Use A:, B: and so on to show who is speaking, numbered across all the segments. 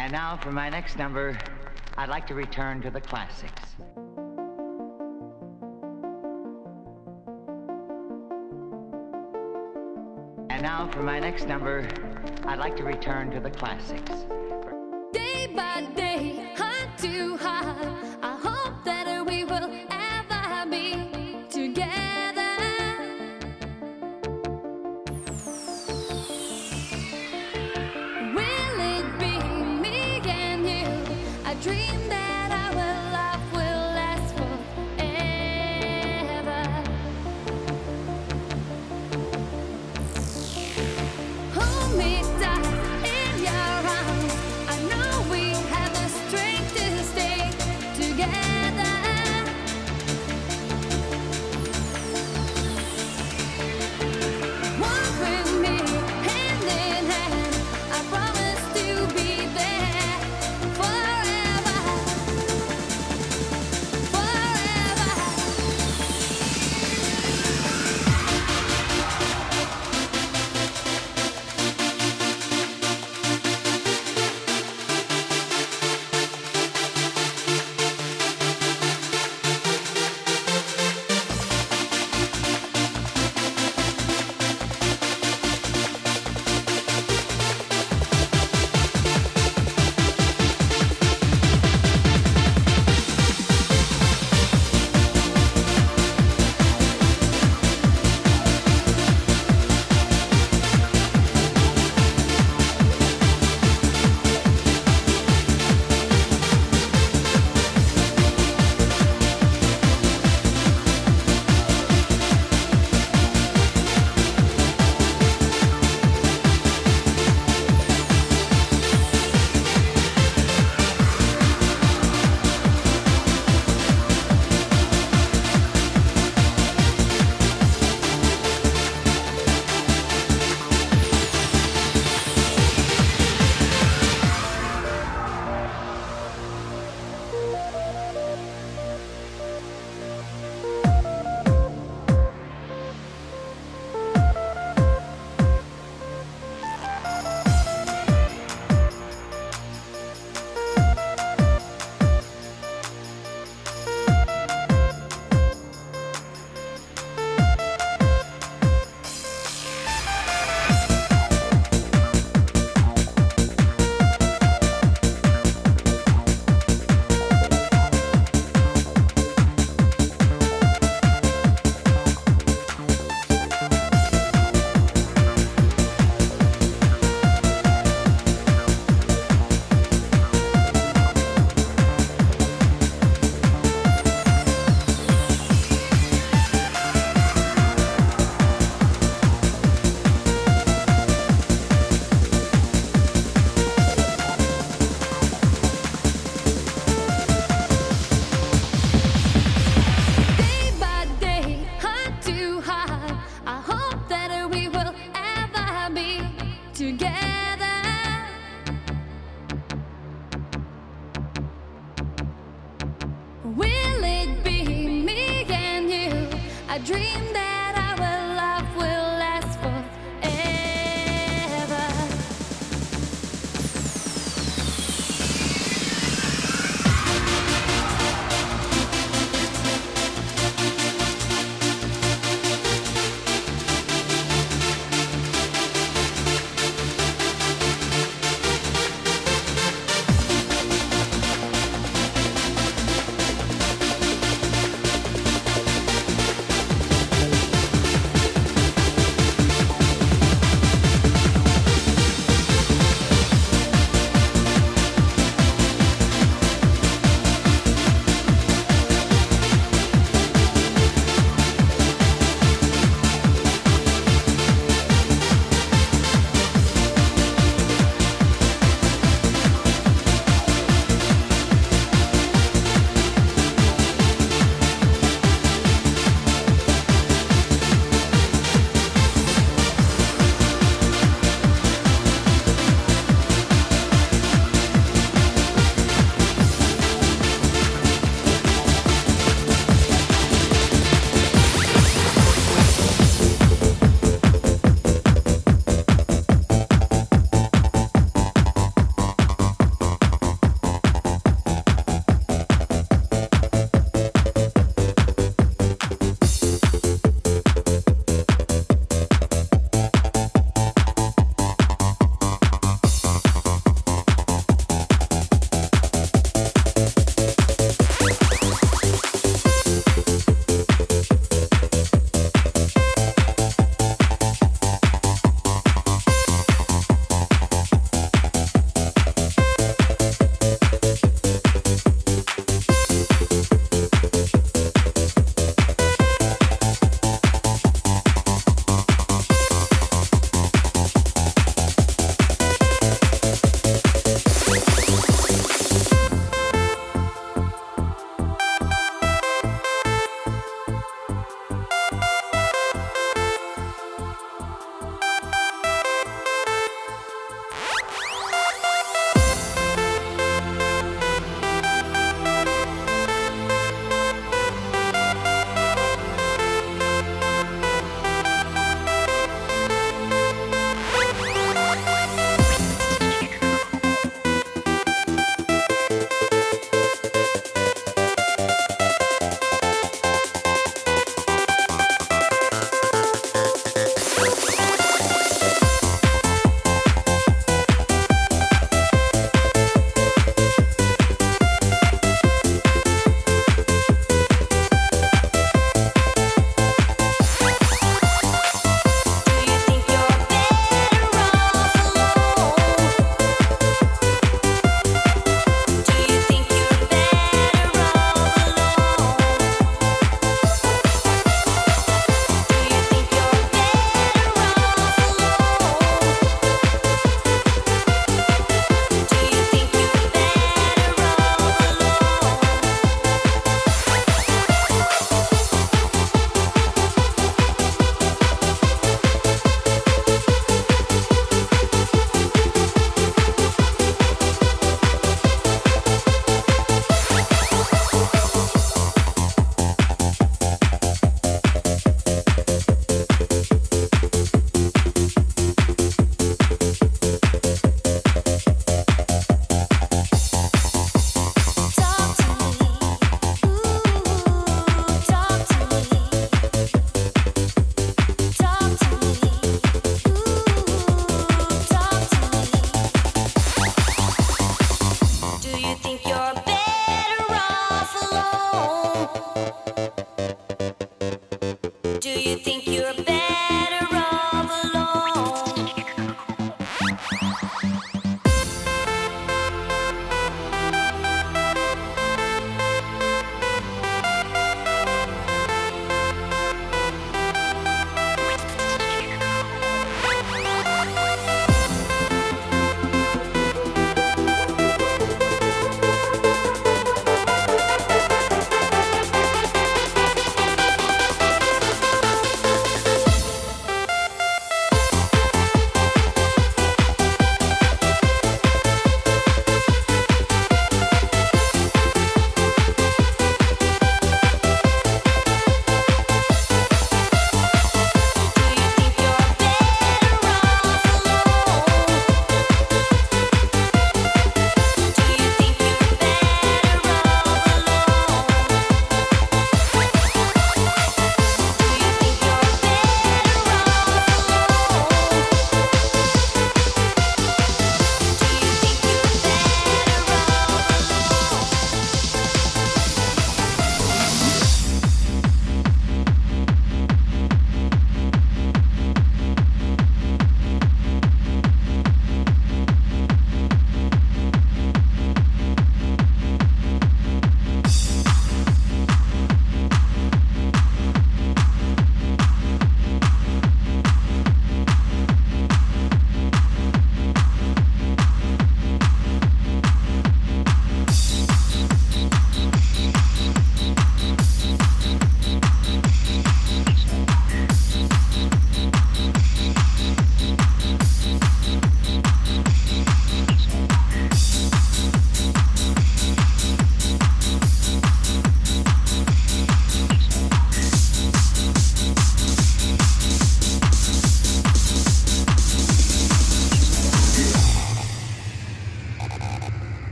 A: And now for my next number, I'd like to return to the classics. And now for my next number, I'd like to return to the classics.
B: Day by day, I
C: do.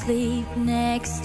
D: Sleep next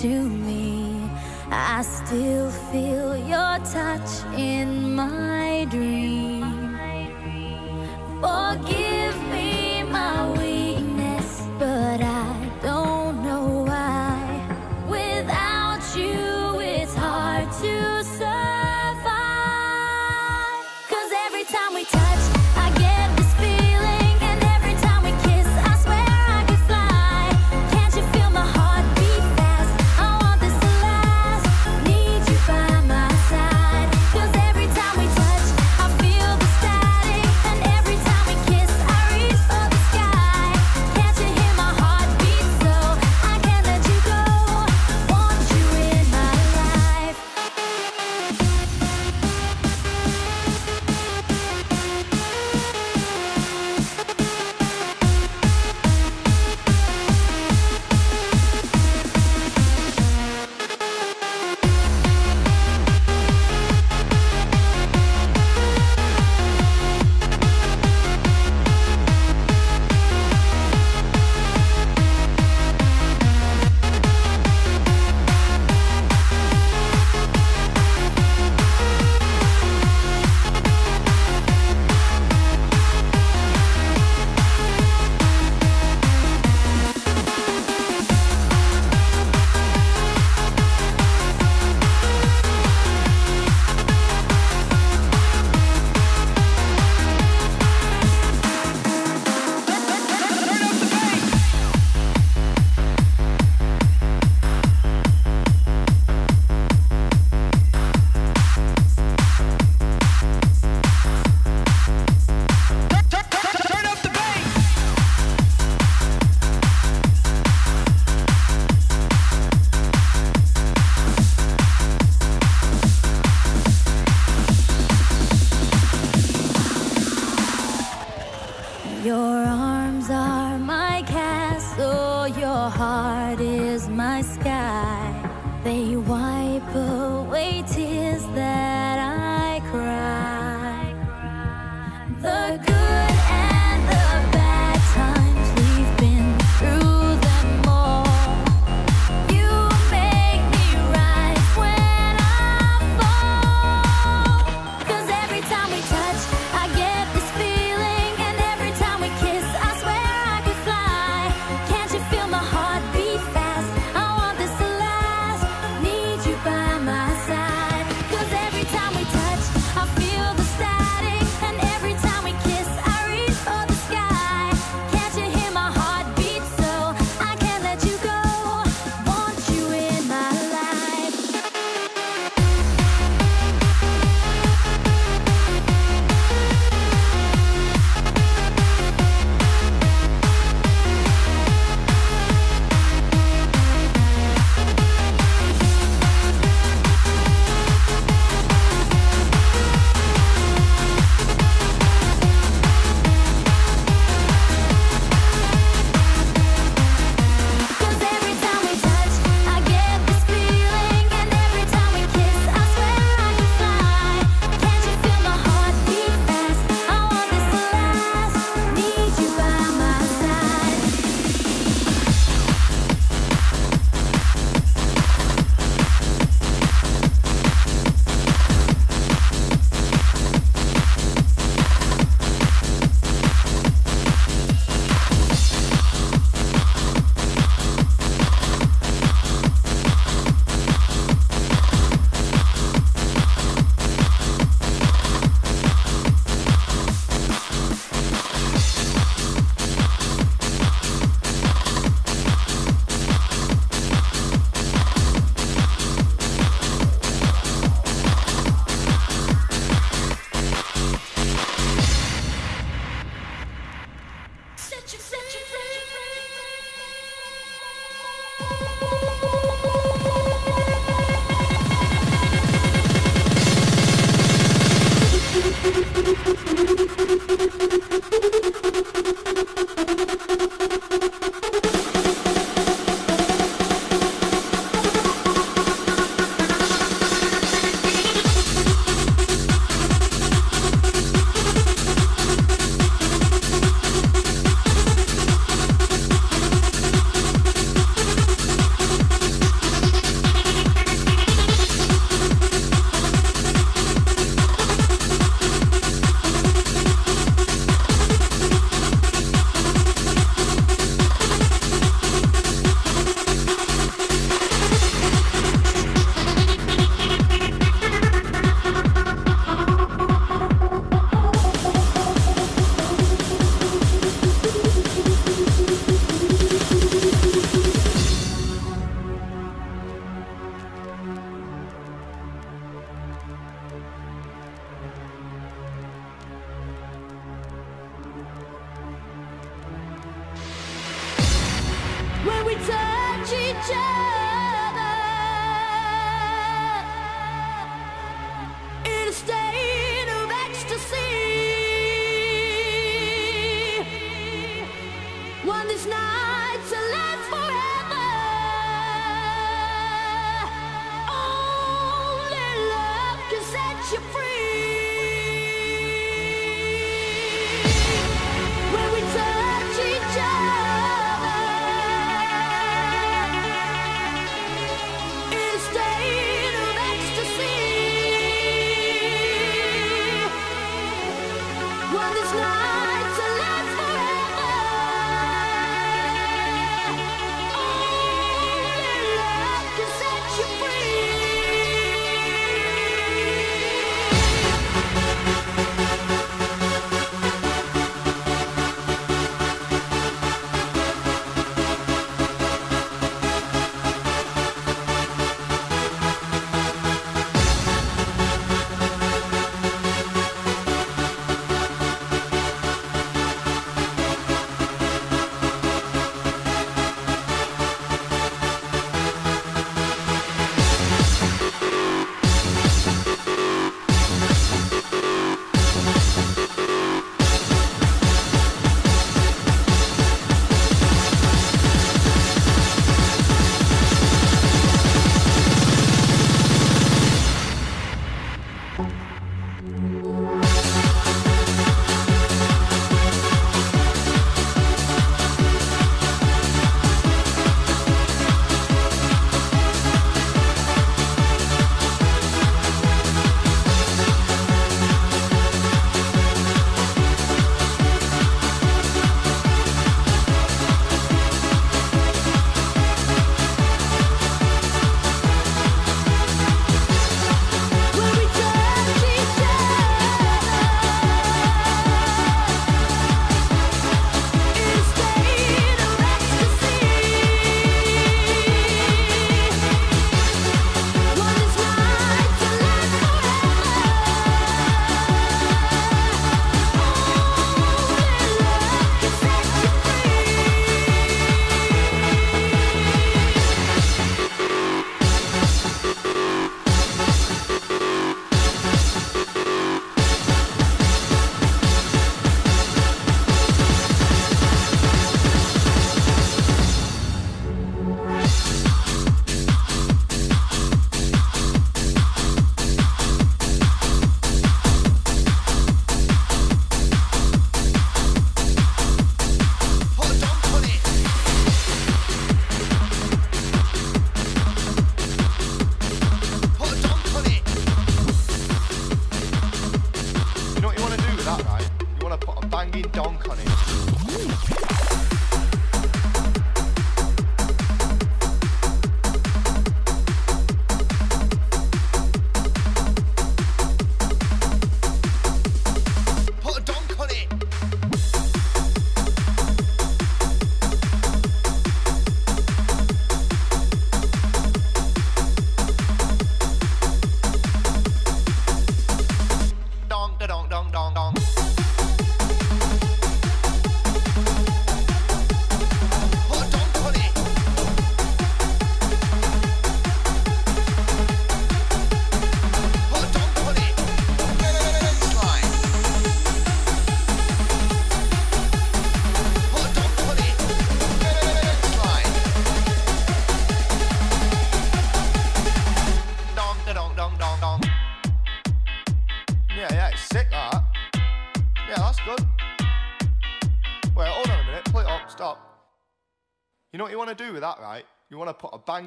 D: You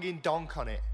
E: a donk on it.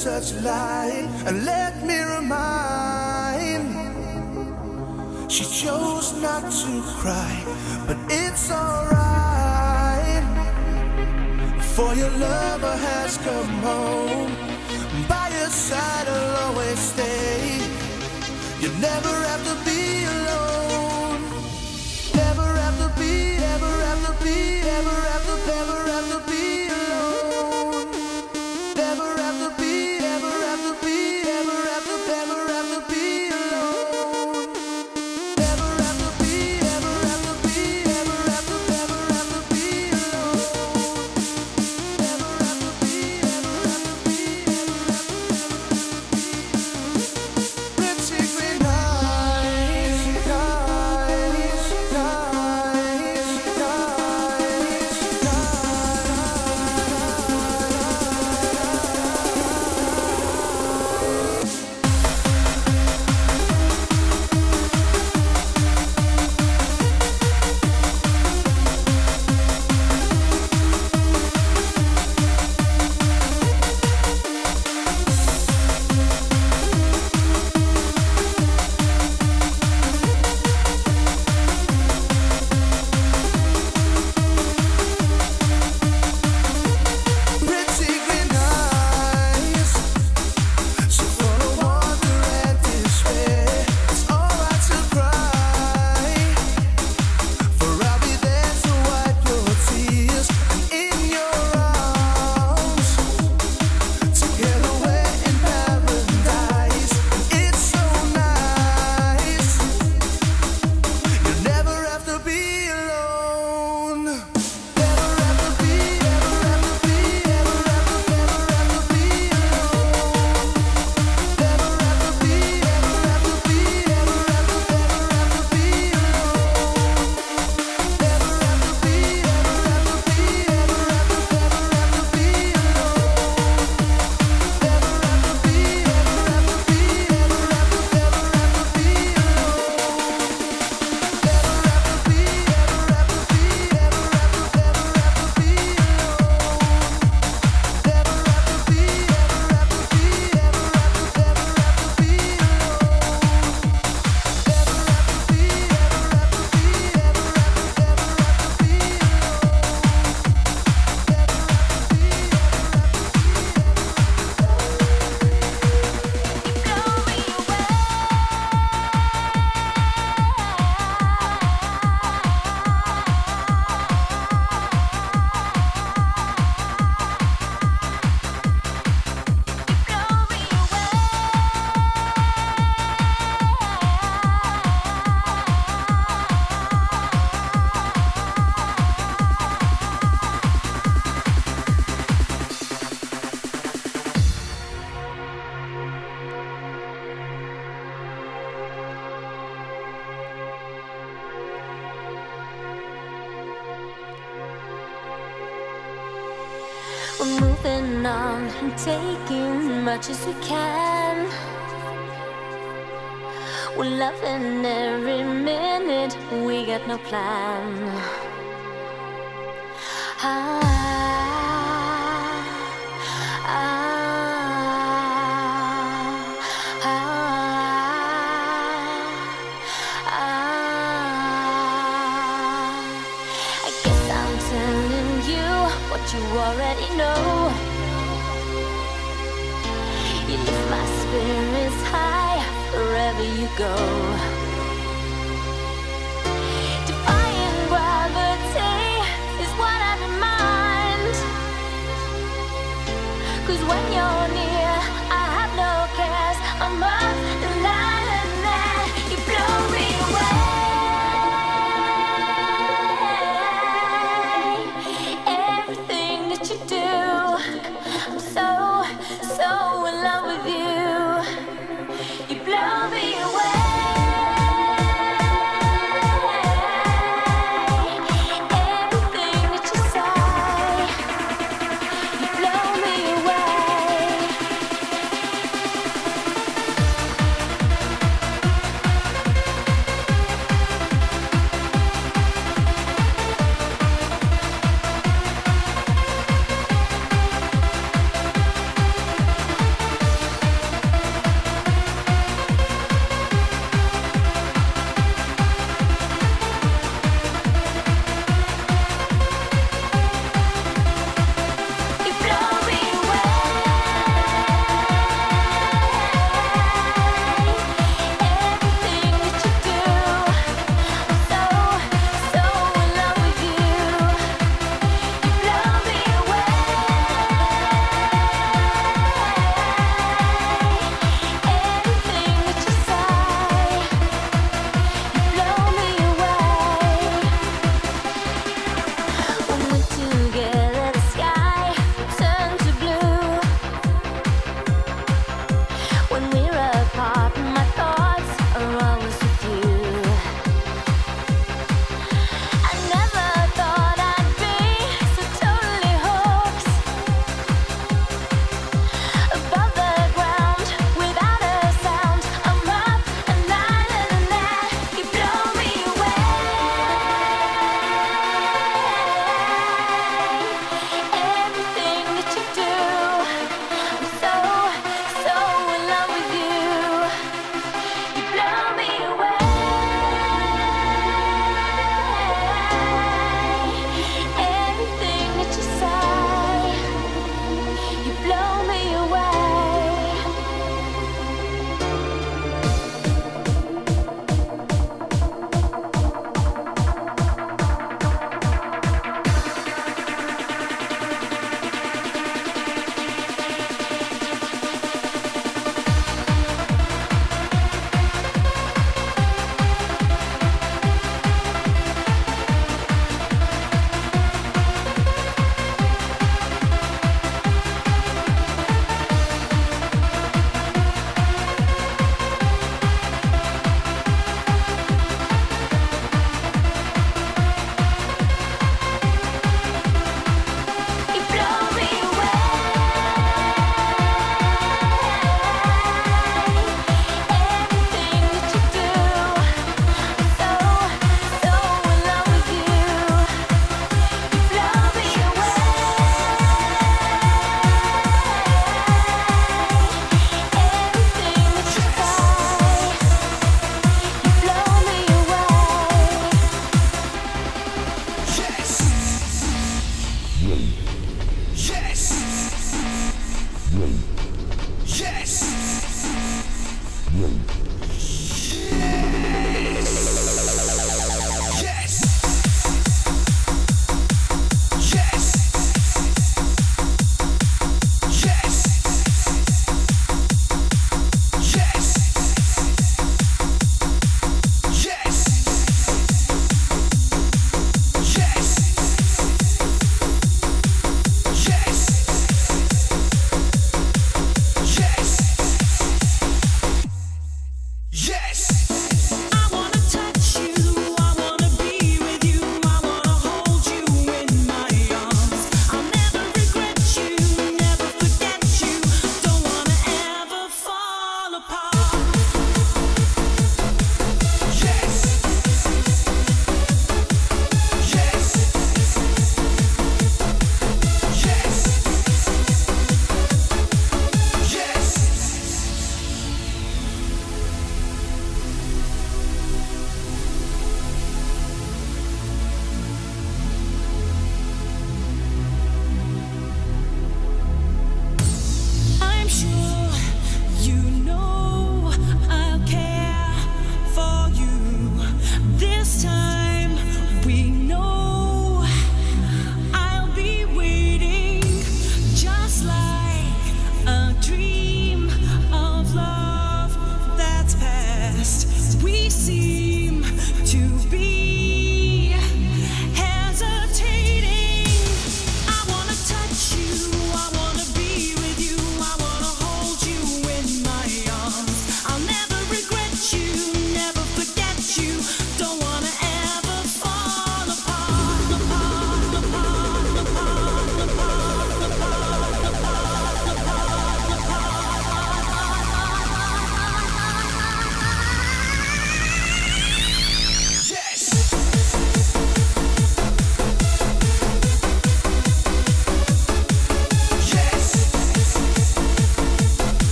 F: Such light.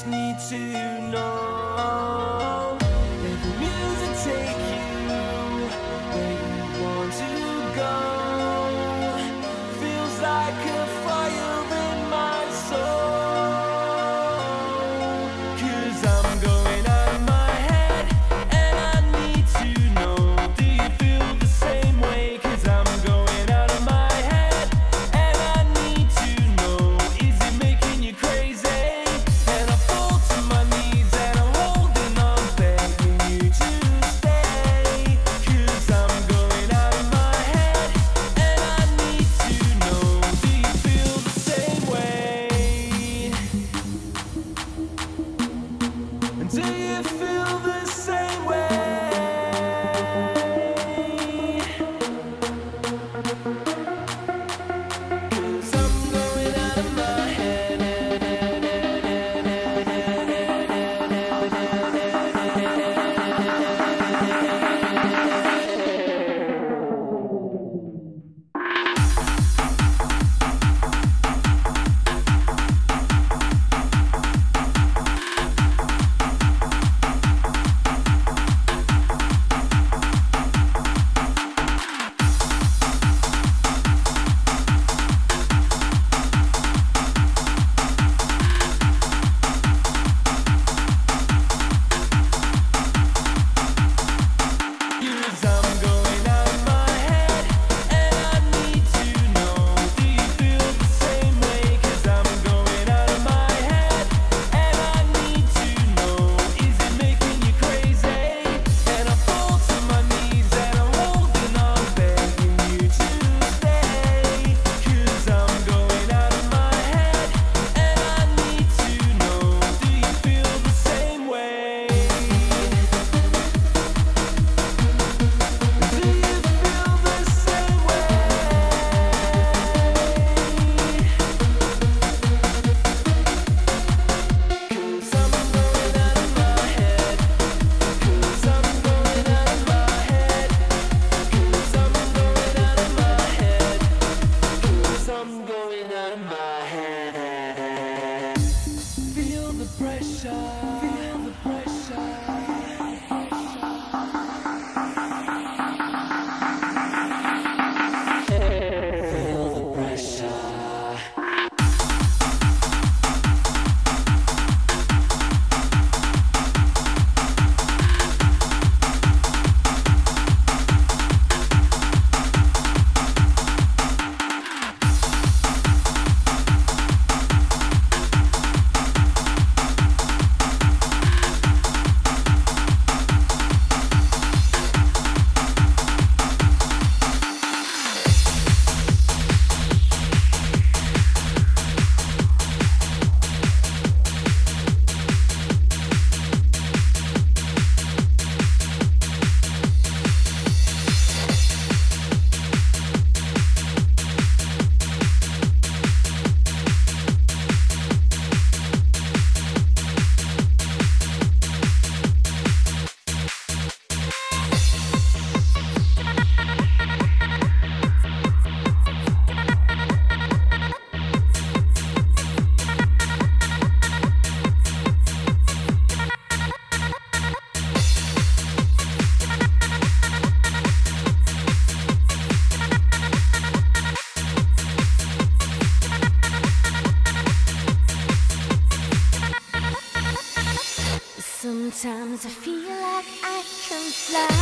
G: Just need to know.
B: Fly.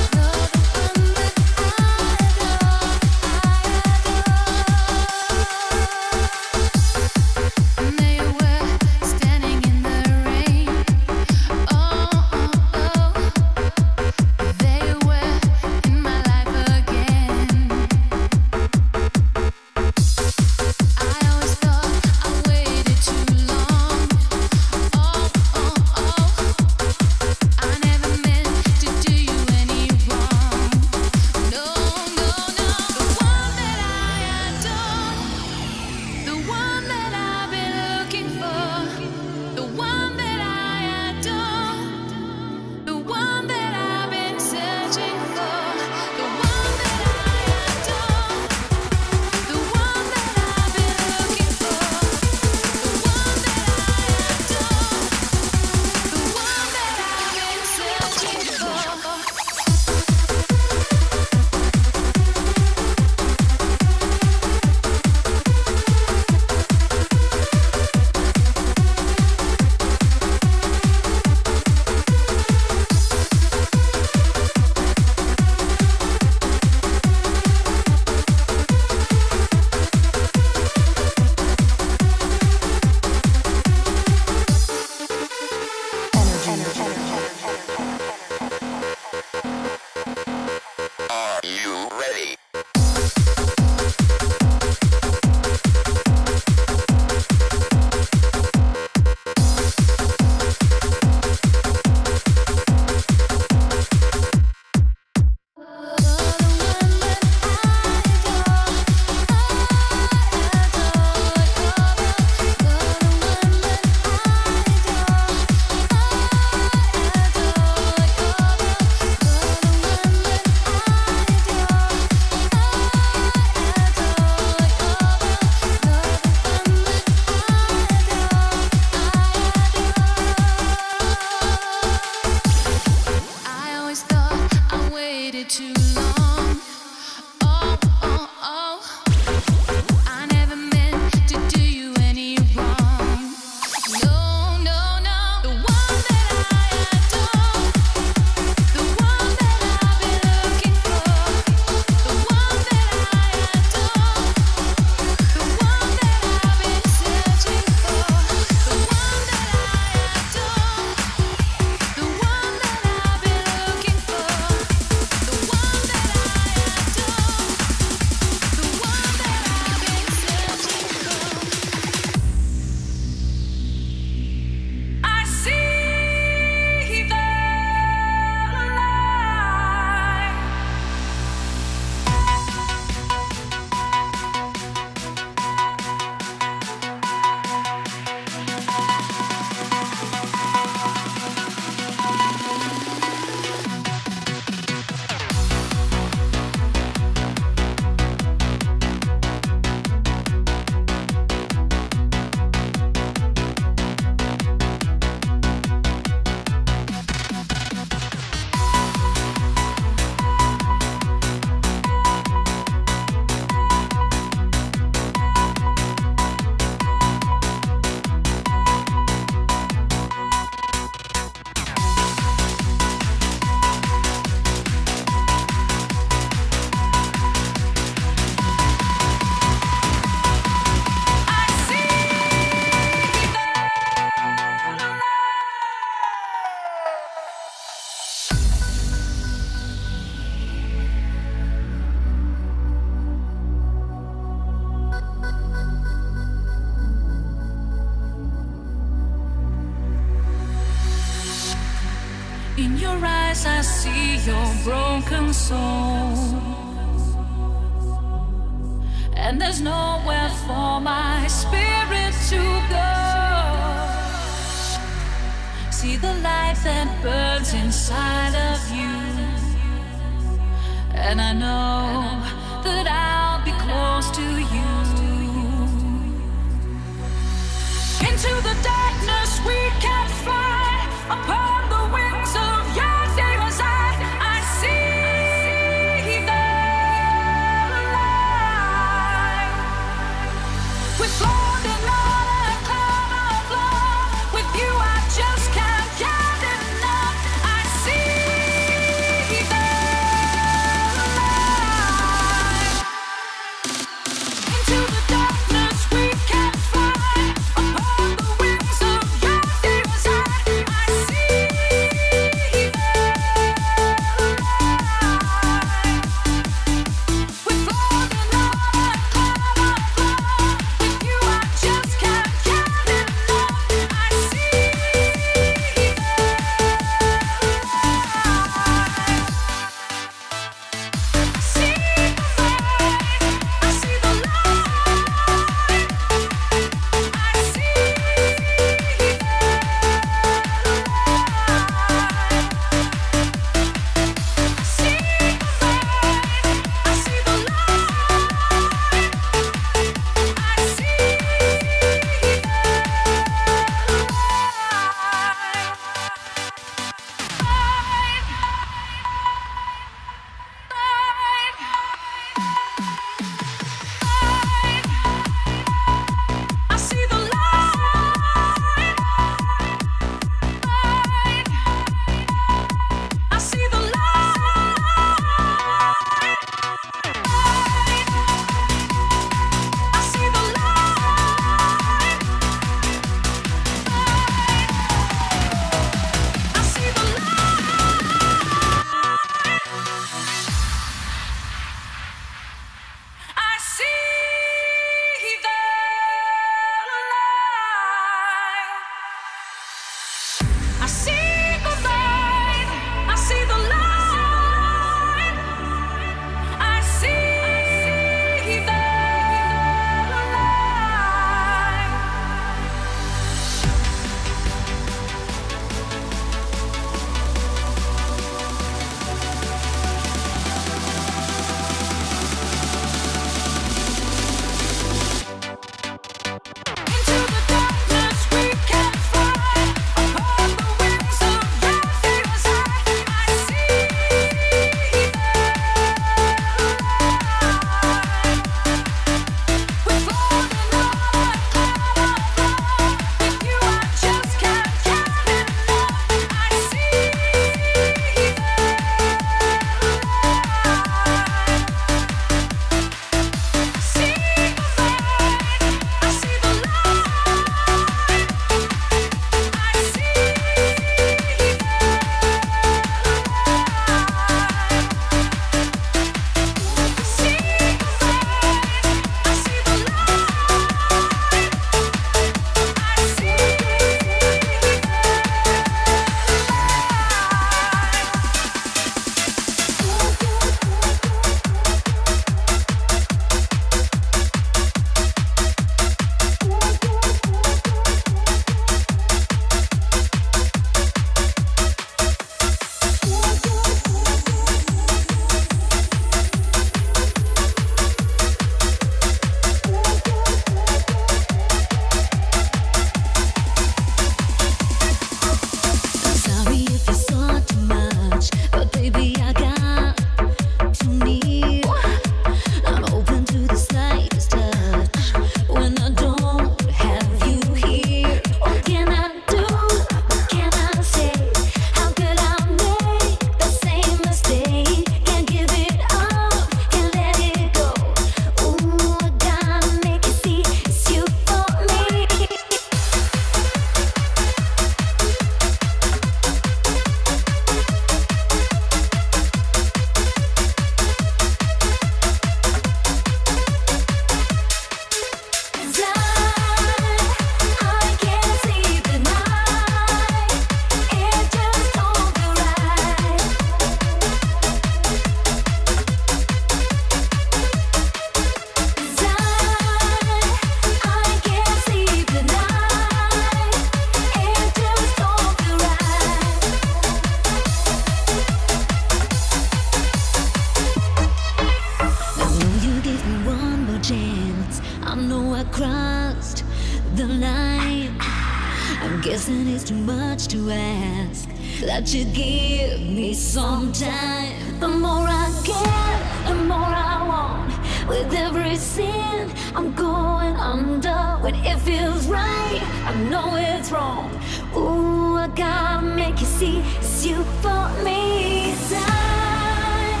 H: to
B: ask that you give me some time. The more I get, the more I want. With every sin, I'm going under. When it feels right, I know it's wrong. Ooh, I gotta make you see it's you for me. Time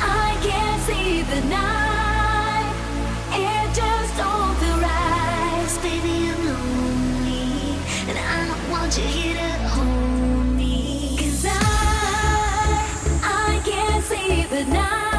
B: I can't see the night. tonight.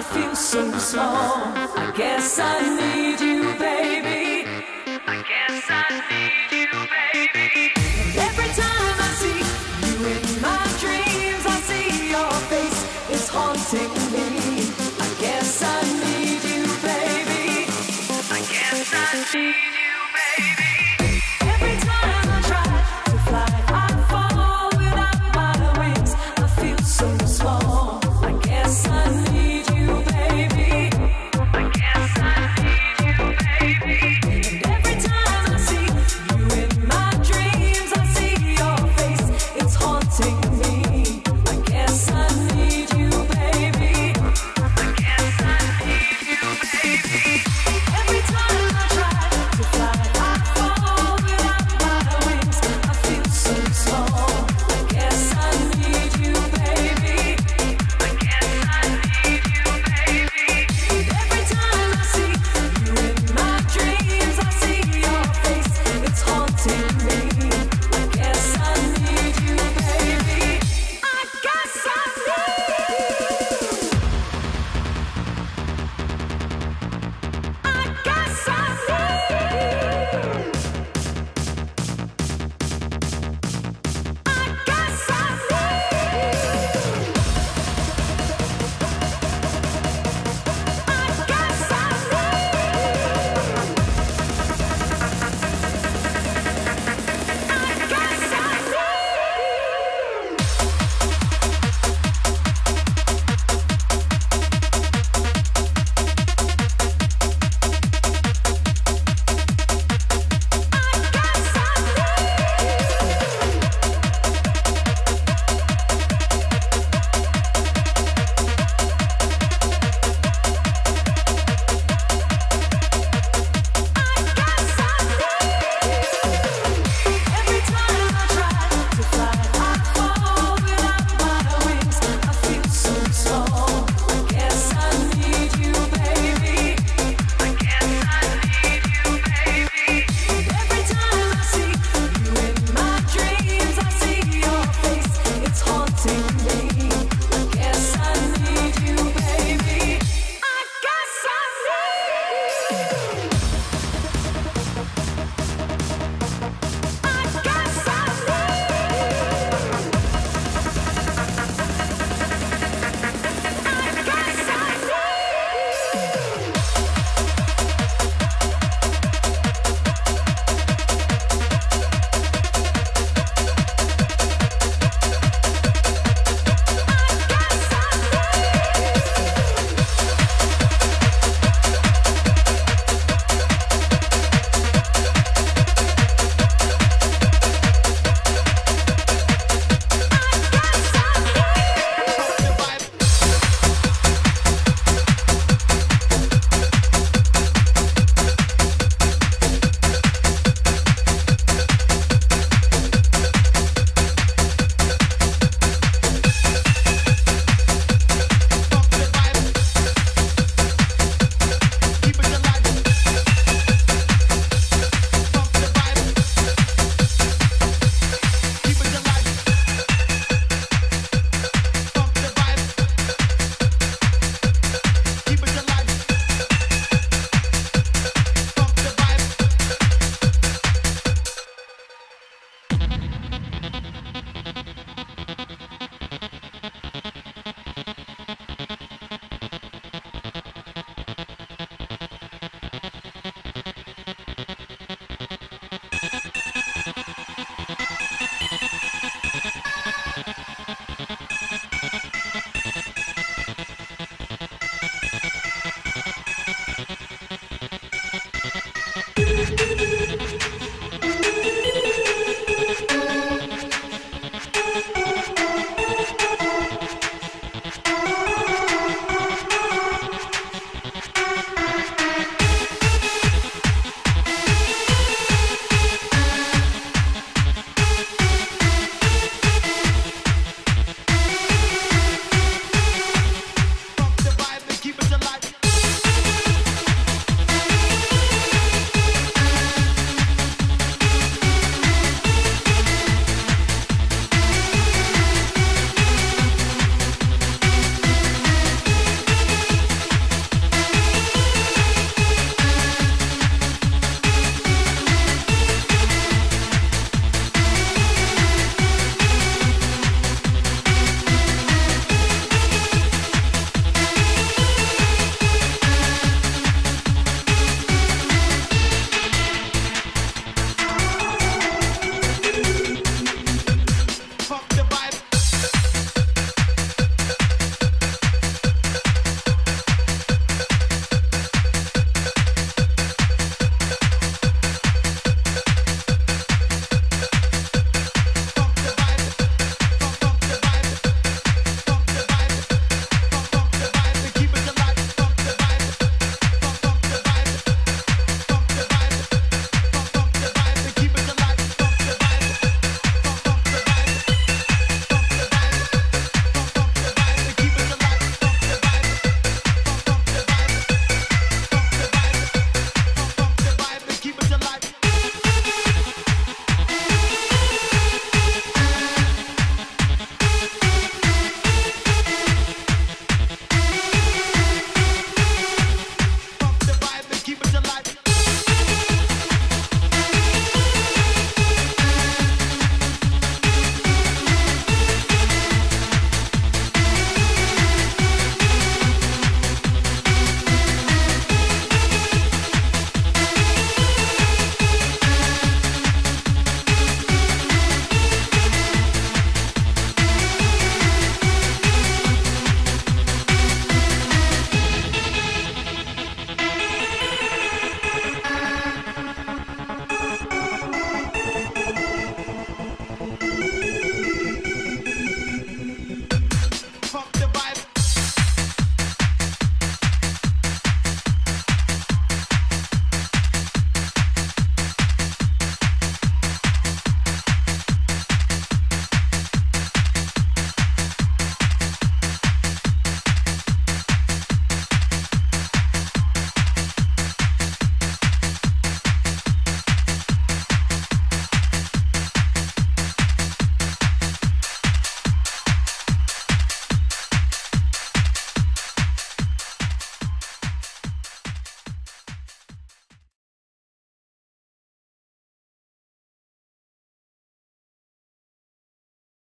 B: I feel
I: so small. I guess I need you, baby.